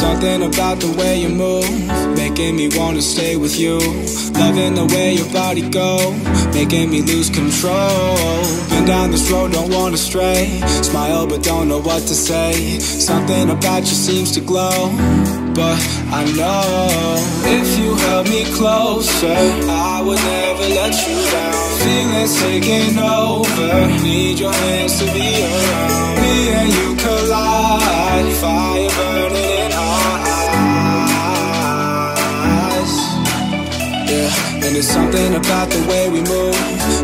Something about the way you move, making me wanna stay with you. Loving the way your body go, making me lose control. Been down this road, don't wanna stray. Smile but don't know what to say. Something about you seems to glow, but I know if you held me closer, I would never let you down. Feelings taking over, need your hands to be around. It's something about the way we move,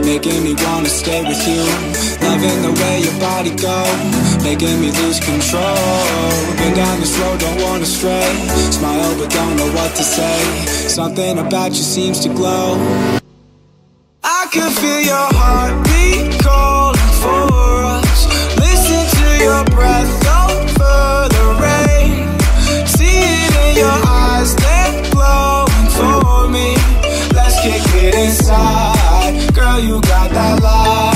making me wanna stay with you. Loving the way your body go, making me lose control. Been down this road, don't wanna stray. Smile but don't know what to say. Something about you seems to glow. I can feel your heartbeat inside, girl. You got that light.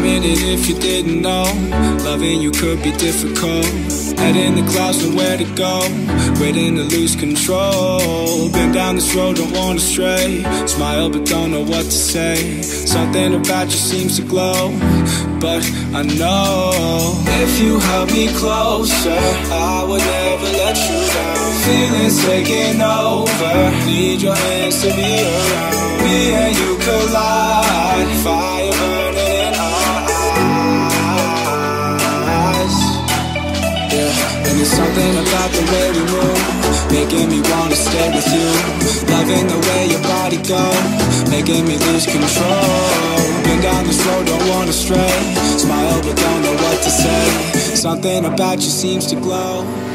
I'm in it if you didn't know. Loving you could be difficult. Head in the clouds, nowhere to go. Waiting to lose control. Been down this road, don't wanna stray. Smile, but don't know what to say. Something about you seems to glow. But I know if you held me closer, I would never let you down. Feelings taking over. Need your hands to be around. Me and you collide. Fire something about the way we move, making me wanna stay with you. Loving the way your body go, making me lose control. Been down this road, don't wanna stray. Smile but don't know what to say. Something about you seems to glow.